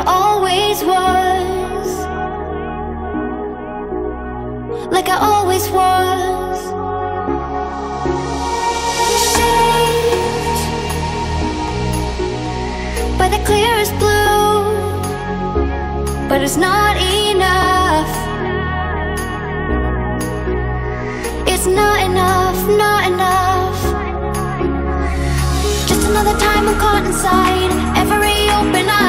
there always was. Like I always was. By the clearest blue But it's not enough. It's not enough, not enough. Just another time I'm caught inside Every open eye